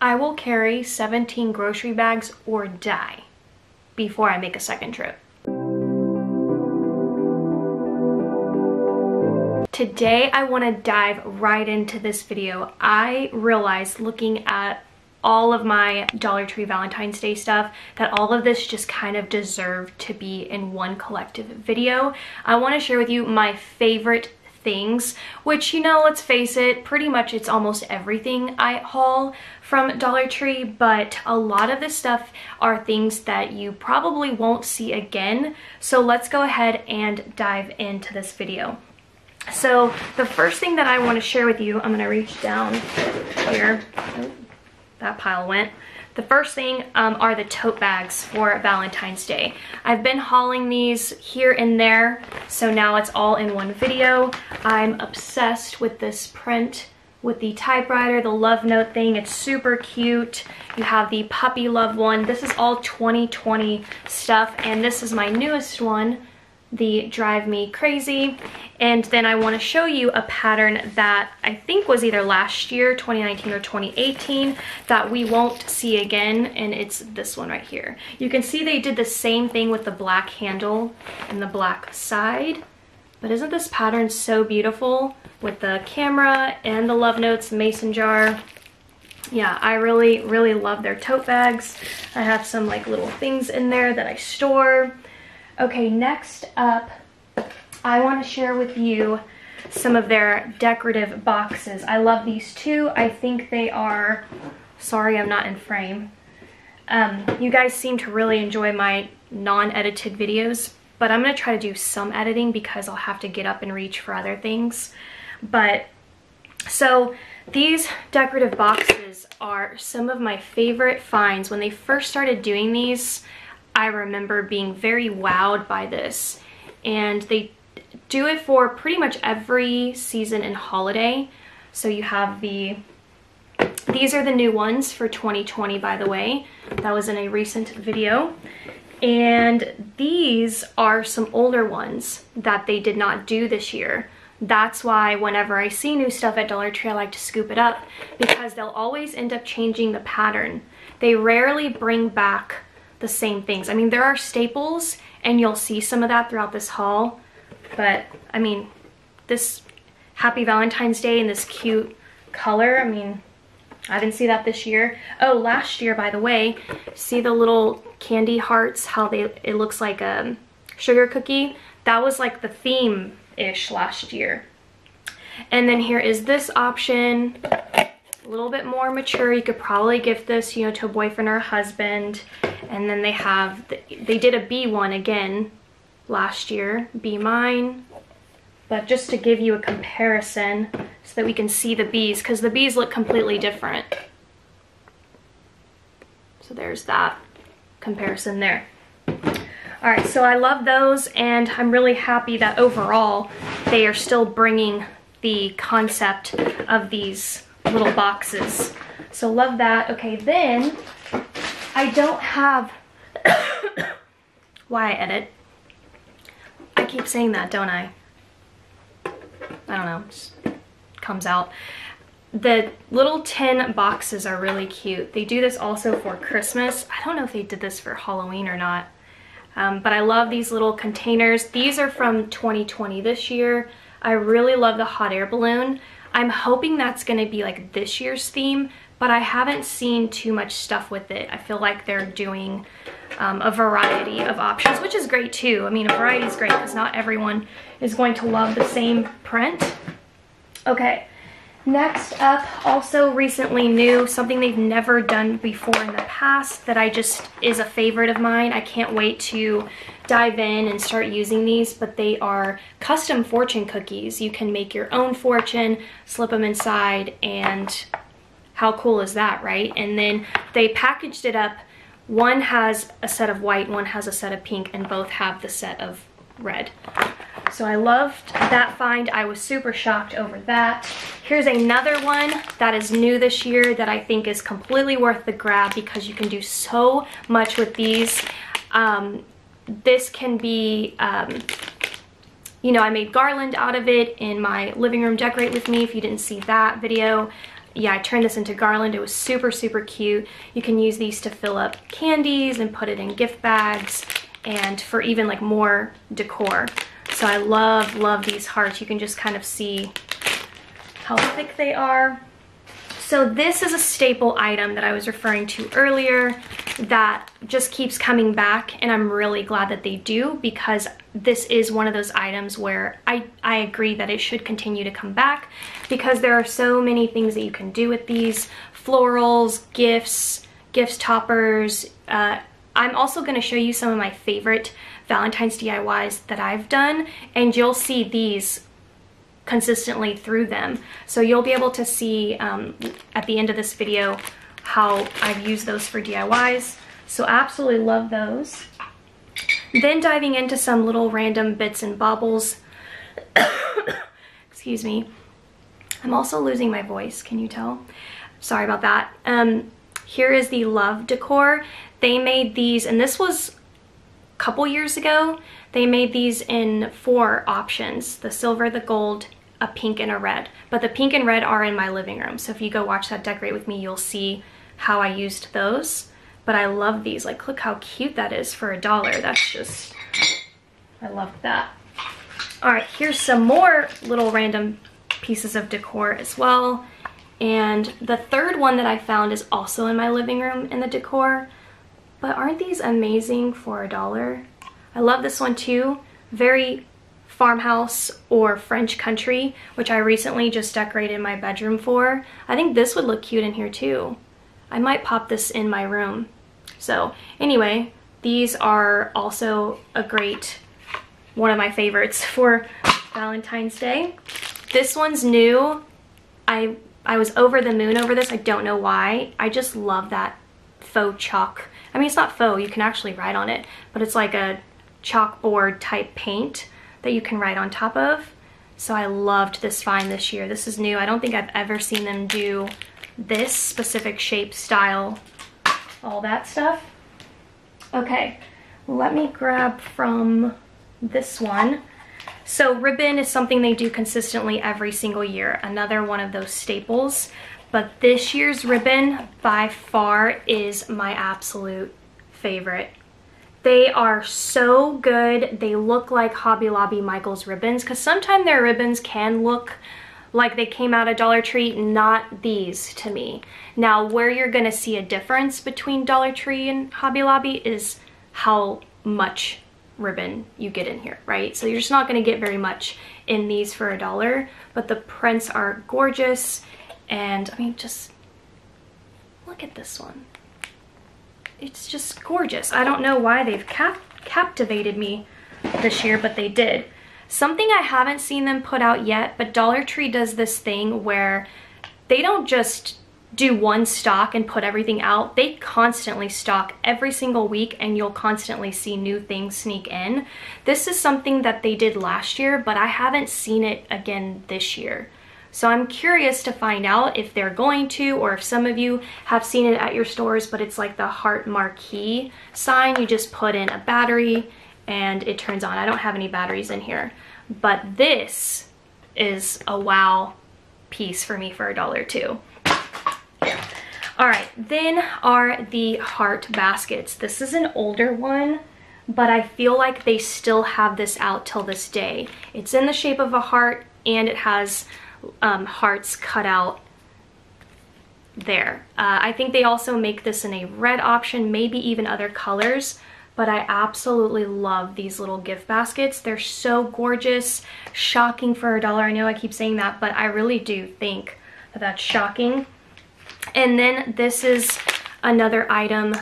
I will carry 17 grocery bags or die before I make a second trip. Today I want to dive right into this video. I realized looking at all of my Dollar Tree Valentine's Day stuff that all of this just kind of deserved to be in one collective video. I want to share with you my favorite things, which, you know, let's face it, pretty much it's almost everything I haul from Dollar Tree, but a lot of this stuff are things that you probably won't see again. So let's go ahead and dive into this video. So the first thing that I want to share with you, I'm going to reach down here. That pile went. The first thing um, are the tote bags for Valentine's Day. I've been hauling these here and there, so now it's all in one video. I'm obsessed with this print with the typewriter, the love note thing. It's super cute. You have the puppy love one. This is all 2020 stuff, and this is my newest one the Drive Me Crazy. And then I want to show you a pattern that I think was either last year, 2019 or 2018, that we won't see again, and it's this one right here. You can see they did the same thing with the black handle and the black side, but isn't this pattern so beautiful with the camera and the Love Notes mason jar? yeah, I really, really love their tote bags. I have some like little things in there that I store. Okay, next up, I want to share with you some of their decorative boxes. I love these too. I think they are, sorry I'm not in frame. Um, you guys seem to really enjoy my non-edited videos, but I'm going to try to do some editing because I'll have to get up and reach for other things. But, so these decorative boxes are some of my favorite finds. When they first started doing these, I remember being very wowed by this. And they do it for pretty much every season and holiday. So you have the, these are the new ones for 2020, by the way. That was in a recent video. And these are some older ones that they did not do this year. That's why whenever I see new stuff at Dollar Tree, I like to scoop it up because they'll always end up changing the pattern. They rarely bring back the same things. I mean, there are staples and you'll see some of that throughout this haul, but I mean, this Happy Valentine's Day in this cute color, I mean, I didn't see that this year. Oh, last year, by the way, see the little candy hearts, how they it looks like a sugar cookie? That was like the theme-ish last year. And then here is this option, a little bit more mature. You could probably gift this, you know, to a boyfriend or a husband. And then they have, the, they did a B one again last year, Be Mine. But just to give you a comparison so that we can see the bees, because the bees look completely different. So there's that comparison there. All right, so I love those and I'm really happy that overall they are still bringing the concept of these little boxes. So love that. Okay, then I don't have, why I edit. I keep saying that, don't I? I don't know, just comes out. The little tin boxes are really cute. They do this also for Christmas. I don't know if they did this for Halloween or not. Um, but I love these little containers. These are from 2020 this year. I really love the hot air balloon. I'm hoping that's to be like this year's theme but I haven't seen too much stuff with it. I feel like they're doing um, a variety of options, which is great too. I mean, a variety is great because not everyone is going to love the same print. Okay, next up, also recently new, something they've never done before in the past that I just is a favorite of mine. I can't wait to dive in and start using these, but they are custom fortune cookies. You can make your own fortune, slip them inside, and how cool is that, right? And then they packaged it up. One has a set of white, one has a set of pink, and both have the set of red. So I loved that find. I was super shocked over that. Here's another one that is new this year that I think is completely worth the grab because you can do so much with these. Um, this can be, um, you know, I made garland out of it in my living room decorate with me if you didn't see that video yeah, I turned this into garland. It was super, super cute. You can use these to fill up candies and put it in gift bags and for even like more decor. So I love, love these hearts. You can just kind of see how thick they are. So this is a staple item that I was referring to earlier that just keeps coming back and I'm really glad that they do because this is one of those items where I, I agree that it should continue to come back because there are so many things that you can do with these. Florals, gifts, gifts toppers. Uh, I'm also going to show you some of my favorite Valentine's DIYs that I've done and you'll see these consistently through them. So you'll be able to see um, at the end of this video how I've used those for DIYs. So absolutely love those. Then diving into some little random bits and bobbles. Excuse me. I'm also losing my voice, can you tell? Sorry about that. Um, here is the Love Decor. They made these, and this was couple years ago. They made these in four options, the silver, the gold, a pink and a red. But the pink and red are in my living room. So if you go watch that decorate with me, you'll see how I used those. But I love these. Like, look how cute that is for a dollar. That's just, I love that. All right, here's some more little random pieces of decor as well. And the third one that I found is also in my living room in the decor. But aren't these amazing for a dollar? I love this one too. Very farmhouse or French country, which I recently just decorated my bedroom for. I think this would look cute in here too. I might pop this in my room. So anyway, these are also a great, one of my favorites for Valentine's Day. This one's new. I, I was over the moon over this. I don't know why. I just love that faux chalk. I mean, it's not faux, you can actually write on it, but it's like a chalkboard type paint that you can write on top of. So I loved this find this year. This is new. I don't think I've ever seen them do this specific shape, style, all that stuff. Okay, let me grab from this one. So ribbon is something they do consistently every single year. Another one of those staples. But this year's ribbon by far is my absolute favorite. They are so good. They look like Hobby Lobby Michaels ribbons because sometimes their ribbons can look like they came out of Dollar Tree, not these to me. Now, where you're gonna see a difference between Dollar Tree and Hobby Lobby is how much ribbon you get in here, right? So you're just not gonna get very much in these for a dollar, but the prints are gorgeous. And I mean, just look at this one it's just gorgeous. I don't know why they've cap captivated me this year, but they did. Something I haven't seen them put out yet, but Dollar Tree does this thing where they don't just do one stock and put everything out. They constantly stock every single week and you'll constantly see new things sneak in. This is something that they did last year, but I haven't seen it again this year. So I'm curious to find out if they're going to or if some of you have seen it at your stores, but it's like the heart marquee sign. You just put in a battery and it turns on. I don't have any batteries in here, but this is a wow piece for me for a dollar too. All right, then are the heart baskets. This is an older one, but I feel like they still have this out till this day. It's in the shape of a heart and it has um, hearts cut out there. Uh, I think they also make this in a red option, maybe even other colors, but I absolutely love these little gift baskets. They're so gorgeous, shocking for a dollar. I know I keep saying that, but I really do think that that's shocking. And then this is another item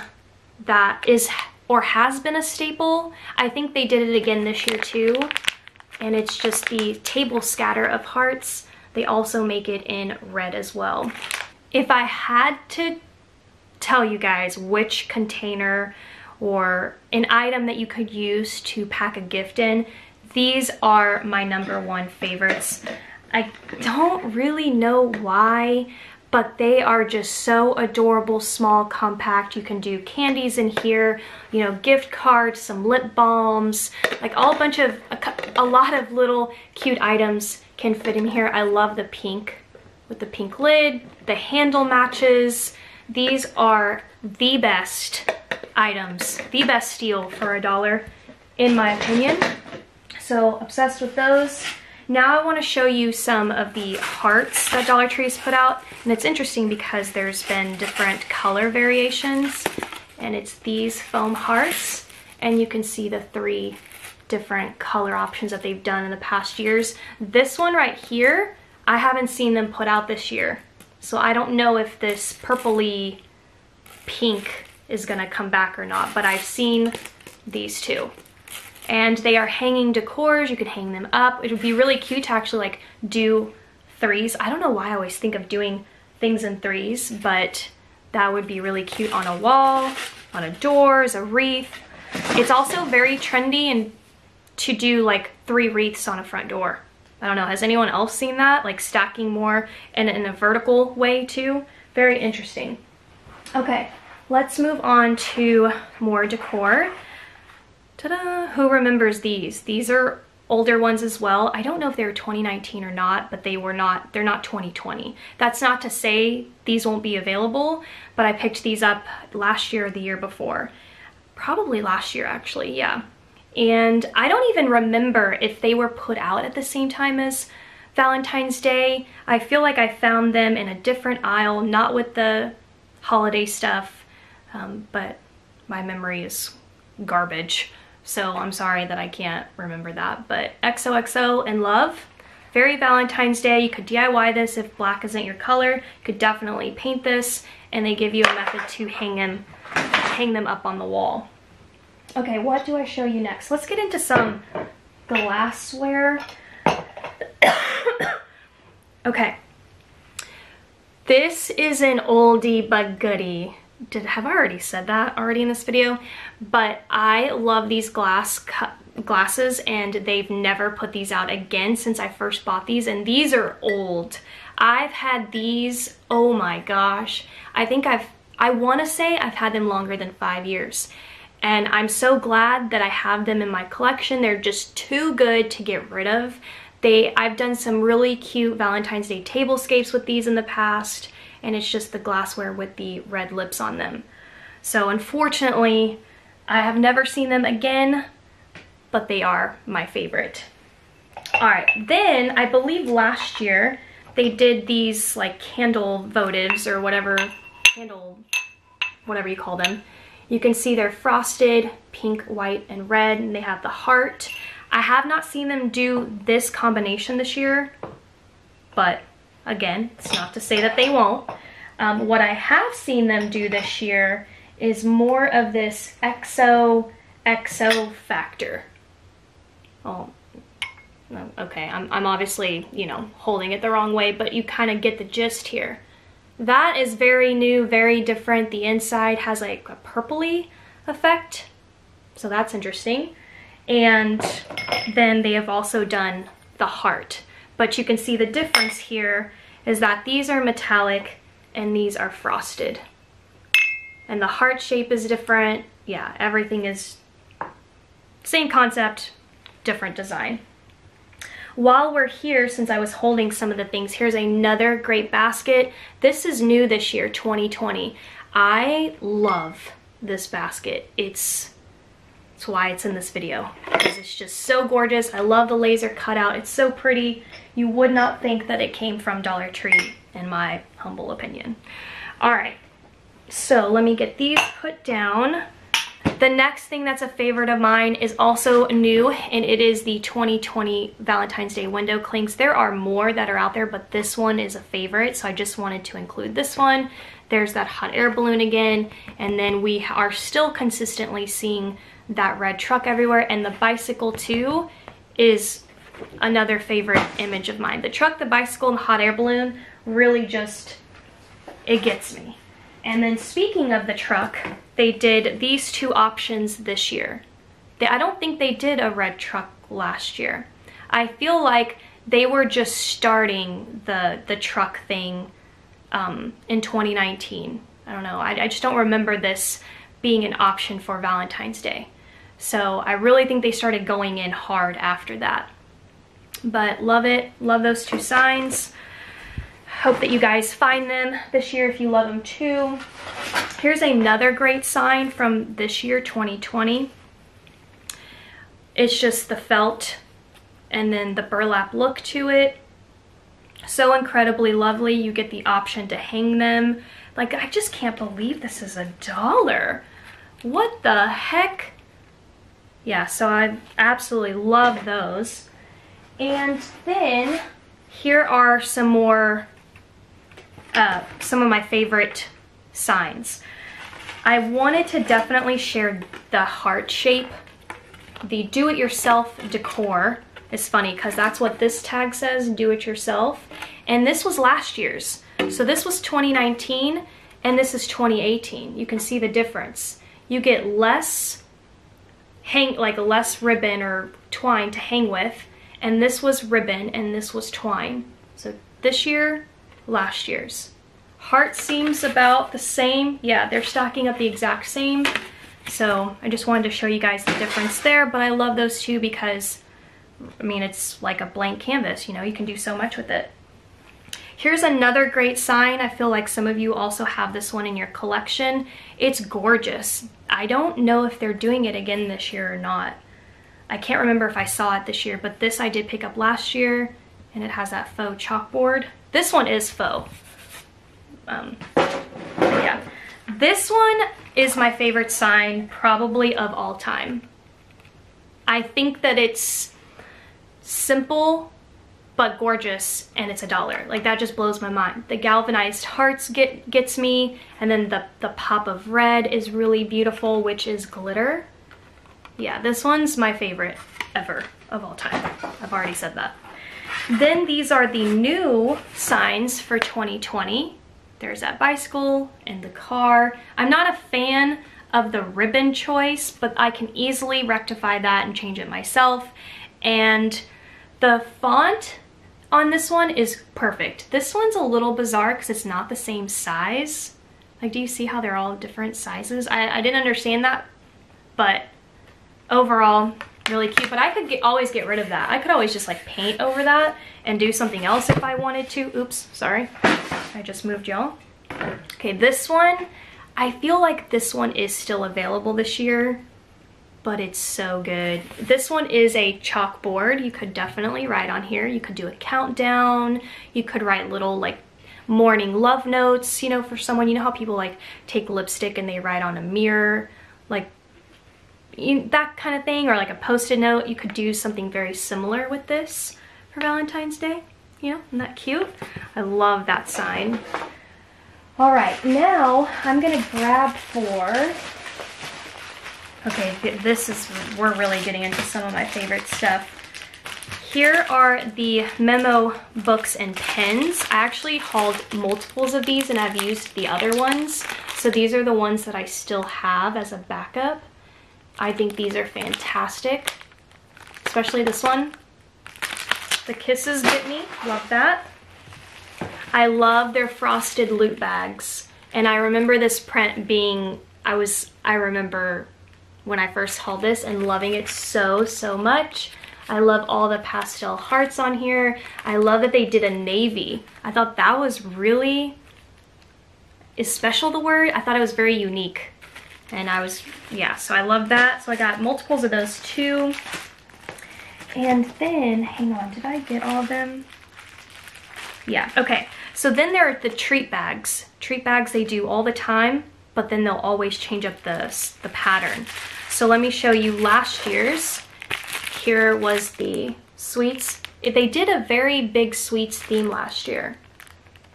that is or has been a staple. I think they did it again this year too. And it's just the table scatter of hearts. They also make it in red as well. If I had to tell you guys which container or an item that you could use to pack a gift in, these are my number one favorites. I don't really know why, but they are just so adorable, small, compact. You can do candies in here, you know, gift cards, some lip balms, like all a bunch of, a, a lot of little cute items can fit in here. I love the pink with the pink lid. The handle matches. These are the best items, the best steal for a dollar, in my opinion. So obsessed with those. Now I want to show you some of the hearts that Dollar Tree's put out. And it's interesting because there's been different color variations. And it's these foam hearts. And you can see the three different color options that they've done in the past years. This one right here, I haven't seen them put out this year. So I don't know if this purpley pink is gonna come back or not, but I've seen these two and they are hanging decors. You could hang them up. It would be really cute to actually like do threes. I don't know why I always think of doing things in threes, but that would be really cute on a wall, on a door, as a wreath. It's also very trendy and to do like three wreaths on a front door. I don't know, has anyone else seen that? Like stacking more in, in a vertical way too? Very interesting. Okay, let's move on to more decor. Ta-da! Who remembers these? These are older ones as well. I don't know if they were 2019 or not, but they were not, they're not 2020. That's not to say these won't be available, but I picked these up last year or the year before. Probably last year actually, yeah. And I don't even remember if they were put out at the same time as Valentine's Day. I feel like I found them in a different aisle, not with the holiday stuff, um, but my memory is garbage. So I'm sorry that I can't remember that. But XOXO and Love, very Valentine's Day. You could DIY this if black isn't your color. You could definitely paint this and they give you a method to hang them, hang them up on the wall. Okay, what do I show you next? Let's get into some glassware. okay. This is an oldie but goodie did have I already said that already in this video? But I love these glass glasses and they've never put these out again since I first bought these and these are old. I've had these, oh my gosh. I think I've, I wanna say I've had them longer than five years. And I'm so glad that I have them in my collection. They're just too good to get rid of. They, I've done some really cute Valentine's Day tablescapes with these in the past and it's just the glassware with the red lips on them. So unfortunately, I have never seen them again, but they are my favorite. All right, then I believe last year they did these like candle votives or whatever, candle, whatever you call them. You can see they're frosted, pink, white, and red, and they have the heart. I have not seen them do this combination this year, but Again, it's not to say that they won't. Um, what I have seen them do this year is more of this XO XO factor. Oh, okay, I'm, I'm obviously, you know, holding it the wrong way, but you kind of get the gist here. That is very new, very different. The inside has like a purpley effect, so that's interesting. And then they have also done the heart. But you can see the difference here is that these are metallic and these are frosted. And the heart shape is different. Yeah, everything is same concept, different design. While we're here, since I was holding some of the things, here's another great basket. This is new this year, 2020. I love this basket. It's that's why it's in this video because it's just so gorgeous. I love the laser cutout. It's so pretty. You would not think that it came from Dollar Tree in my humble opinion. All right, so let me get these put down. The next thing that's a favorite of mine is also new and it is the 2020 Valentine's Day window clings. There are more that are out there, but this one is a favorite, so I just wanted to include this one. There's that hot air balloon again, and then we are still consistently seeing that red truck everywhere and the bicycle too is another favorite image of mine. The truck, the bicycle, and the hot air balloon really just, it gets me. And then speaking of the truck, they did these two options this year. They, I don't think they did a red truck last year. I feel like they were just starting the, the truck thing um, in 2019. I don't know, I, I just don't remember this being an option for Valentine's Day. So I really think they started going in hard after that. But love it, love those two signs. Hope that you guys find them this year if you love them too. Here's another great sign from this year, 2020. It's just the felt and then the burlap look to it. So incredibly lovely. You get the option to hang them. Like, I just can't believe this is a dollar. What the heck? Yeah, so I absolutely love those. And then here are some more uh, some of my favorite signs. I wanted to definitely share the heart shape. The do-it-yourself decor is funny because that's what this tag says, do-it-yourself. And this was last year's. So this was 2019 and this is 2018. You can see the difference. You get less hang like less ribbon or twine to hang with and this was ribbon and this was twine. So this year last year's. Heart seems about the same. Yeah, they're stocking up the exact same. So I just wanted to show you guys the difference there, but I love those two because, I mean, it's like a blank canvas, you know, you can do so much with it. Here's another great sign. I feel like some of you also have this one in your collection. It's gorgeous. I don't know if they're doing it again this year or not. I can't remember if I saw it this year, but this I did pick up last year and it has that faux chalkboard. This one is faux. Um, yeah. This one is my favorite sign probably of all time. I think that it's simple but gorgeous and it's a dollar. Like that just blows my mind. The galvanized hearts get gets me and then the, the pop of red is really beautiful which is glitter. Yeah, this one's my favorite ever of all time. I've already said that. Then these are the new signs for 2020. There's that bicycle and the car. I'm not a fan of the ribbon choice, but I can easily rectify that and change it myself. And the font on this one is perfect. This one's a little bizarre because it's not the same size. Like, do you see how they're all different sizes? I, I didn't understand that, but overall, really cute, but I could get, always get rid of that. I could always just like paint over that and do something else if I wanted to. Oops, sorry. I just moved y'all. Okay, this one, I feel like this one is still available this year, but it's so good. This one is a chalkboard. You could definitely write on here. You could do a countdown. You could write little like morning love notes, you know, for someone. You know how people like take lipstick and they write on a mirror? Like you, that kind of thing or like a post-it note you could do something very similar with this for Valentine's Day you know isn't that cute I love that sign all right now I'm gonna grab for okay this is we're really getting into some of my favorite stuff here are the memo books and pens. I actually hauled multiples of these and I've used the other ones. So these are the ones that I still have as a backup. I think these are fantastic, especially this one. The Kisses Get Me, love that. I love their frosted loot bags. And I remember this print being, I was, I remember when I first hauled this and loving it so, so much. I love all the pastel hearts on here. I love that they did a navy. I thought that was really, is special the word? I thought it was very unique and I was, yeah, so I love that. So I got multiples of those too. And then, hang on, did I get all of them? Yeah, okay. So then there are the treat bags. Treat bags they do all the time, but then they'll always change up the, the pattern. So let me show you last year's. Here was the sweets. They did a very big sweets theme last year.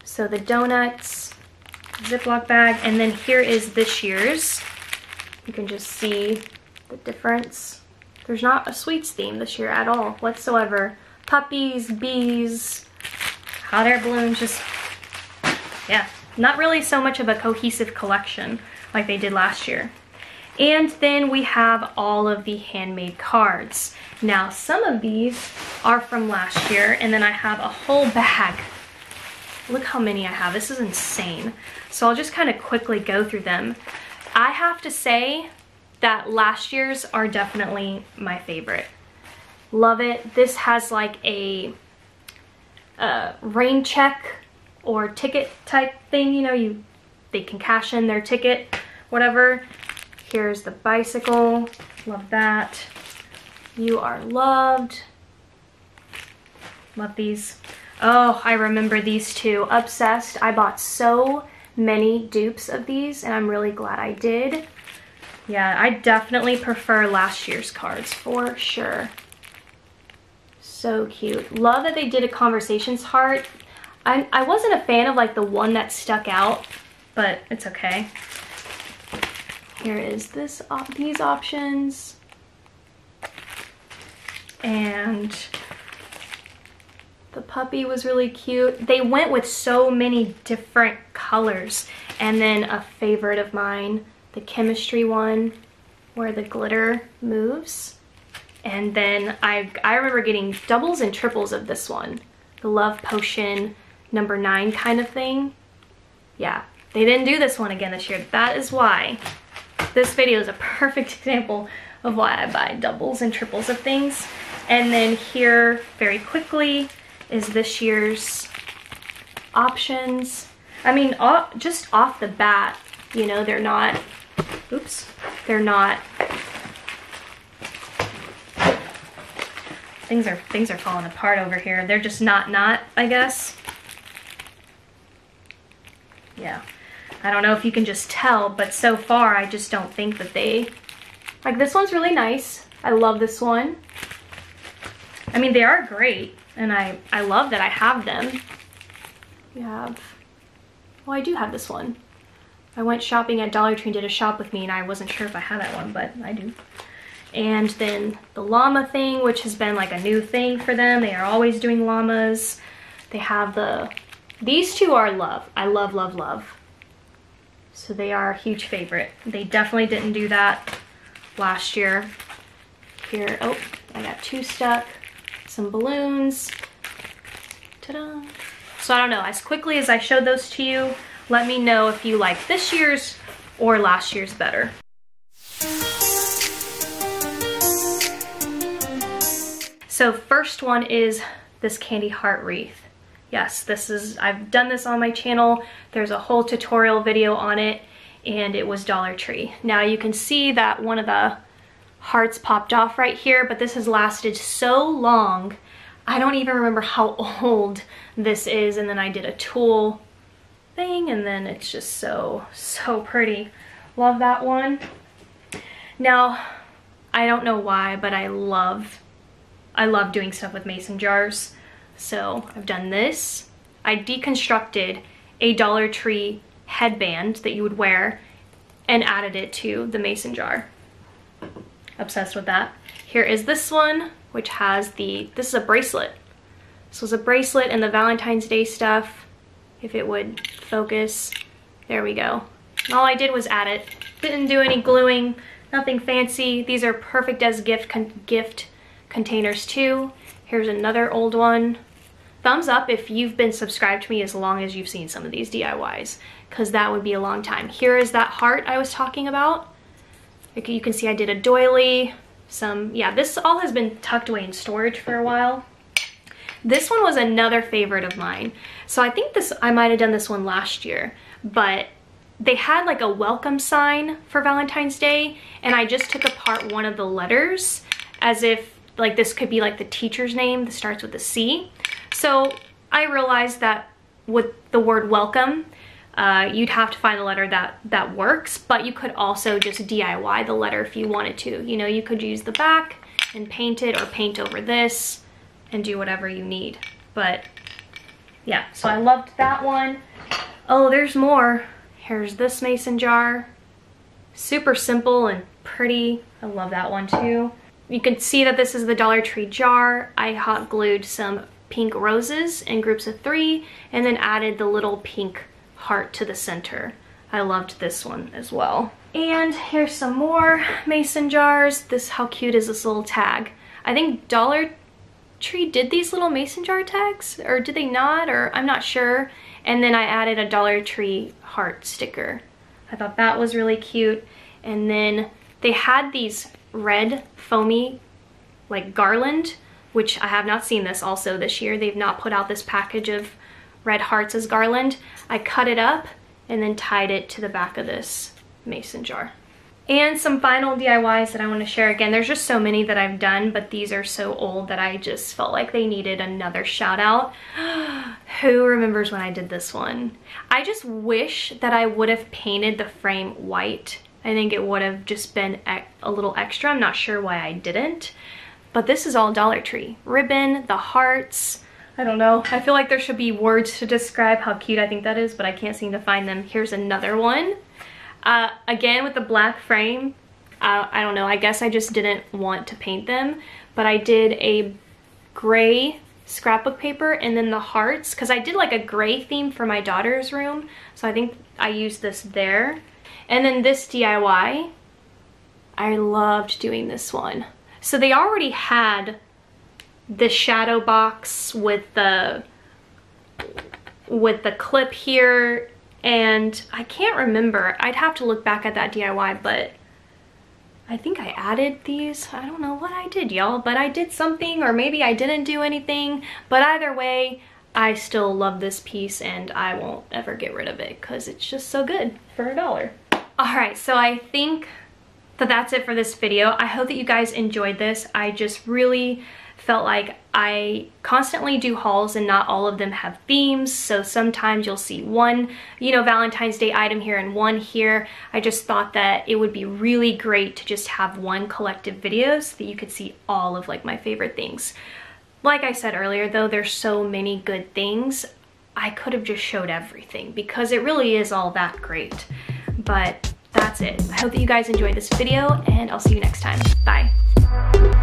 So the donuts, Ziploc bag, and then here is this year's. You can just see the difference. There's not a sweets theme this year at all whatsoever. Puppies, bees, hot air balloons, just, yeah, not really so much of a cohesive collection like they did last year. And then we have all of the handmade cards. Now, some of these are from last year, and then I have a whole bag. Look how many I have. This is insane. So I'll just kind of quickly go through them. I have to say that last year's are definitely my favorite. Love it. This has like a, a rain check or ticket type thing, you know, you they can cash in their ticket, whatever. Here's the bicycle, love that. You are loved. Love these. Oh, I remember these two. Obsessed. I bought so many dupes of these and I'm really glad I did. Yeah, I definitely prefer last year's cards for sure. So cute. Love that they did a conversations heart. I, I wasn't a fan of like the one that stuck out, but it's okay. Here is this op these options. And the puppy was really cute. They went with so many different colors. And then a favorite of mine, the chemistry one where the glitter moves. And then I, I remember getting doubles and triples of this one. The Love Potion number nine kind of thing. Yeah, they didn't do this one again this year. That is why this video is a perfect example of why I buy doubles and triples of things. And then here, very quickly, is this year's options. I mean, just off the bat, you know, they're not, oops, they're not, things are, things are falling apart over here. They're just not not, I guess. Yeah. I don't know if you can just tell, but so far I just don't think that they, like this one's really nice. I love this one. I mean, they are great and I, I love that I have them. We have, well, I do have this one. I went shopping at Dollar Tree and did a shop with me and I wasn't sure if I had that one, but I do. And then the llama thing, which has been like a new thing for them. They are always doing llamas. They have the, these two are love. I love, love, love. So they are a huge favorite. They definitely didn't do that last year. Here, oh, I got two stuck. Some balloons. Ta-da. So I don't know, as quickly as I showed those to you, let me know if you like this year's or last year's better. So first one is this candy heart wreath. Yes, this is, I've done this on my channel. There's a whole tutorial video on it and it was Dollar Tree. Now you can see that one of the hearts popped off right here, but this has lasted so long. I don't even remember how old this is. And then I did a tulle thing and then it's just so, so pretty. Love that one. Now, I don't know why, but I love, I love doing stuff with mason jars. So I've done this. I deconstructed a Dollar Tree headband that you would wear and added it to the mason jar. Obsessed with that. Here is this one, which has the, this is a bracelet. This was a bracelet and the Valentine's Day stuff, if it would focus. There we go. all I did was add it. Didn't do any gluing, nothing fancy. These are perfect as gift con gift containers too. Here's another old one thumbs up if you've been subscribed to me as long as you've seen some of these DIYs, because that would be a long time. Here is that heart I was talking about. You can see I did a doily, some, yeah, this all has been tucked away in storage for a while. This one was another favorite of mine. So I think this, I might have done this one last year, but they had like a welcome sign for Valentine's Day and I just took apart one of the letters as if like this could be like the teacher's name that starts with a C. So I realized that with the word welcome, uh, you'd have to find a letter that, that works, but you could also just DIY the letter if you wanted to. You know, you could use the back and paint it or paint over this and do whatever you need. But yeah, so I loved that one. Oh, there's more. Here's this mason jar. Super simple and pretty. I love that one too. You can see that this is the Dollar Tree jar. I hot glued some pink roses in groups of three and then added the little pink heart to the center. I loved this one as well. And here's some more mason jars. This, how cute is this little tag? I think Dollar Tree did these little mason jar tags or did they not or I'm not sure. And then I added a Dollar Tree heart sticker. I thought that was really cute. And then they had these red foamy like garland, which I have not seen this also this year. They've not put out this package of red hearts as garland. I cut it up and then tied it to the back of this mason jar. And some final DIYs that I want to share. Again, there's just so many that I've done, but these are so old that I just felt like they needed another shout out. Who remembers when I did this one? I just wish that I would have painted the frame white. I think it would have just been a little extra. I'm not sure why I didn't. But this is all Dollar Tree. Ribbon, the hearts, I don't know. I feel like there should be words to describe how cute I think that is, but I can't seem to find them. Here's another one. Uh, again, with the black frame, uh, I don't know, I guess I just didn't want to paint them, but I did a gray scrapbook paper and then the hearts, because I did like a gray theme for my daughter's room, so I think I used this there. And then this DIY, I loved doing this one. So they already had the shadow box with the with the clip here and I can't remember. I'd have to look back at that DIY, but I think I added these. I don't know what I did, y'all, but I did something or maybe I didn't do anything. But either way, I still love this piece and I won't ever get rid of it because it's just so good for a dollar. All right, so I think that that's it for this video. I hope that you guys enjoyed this. I just really felt like I constantly do hauls and not all of them have themes. So sometimes you'll see one you know Valentine's Day item here and one here. I just thought that it would be really great to just have one collective video so that you could see all of like my favorite things. Like I said earlier though there's so many good things. I could have just showed everything because it really is all that great. But that's it. I hope that you guys enjoyed this video and I'll see you next time. Bye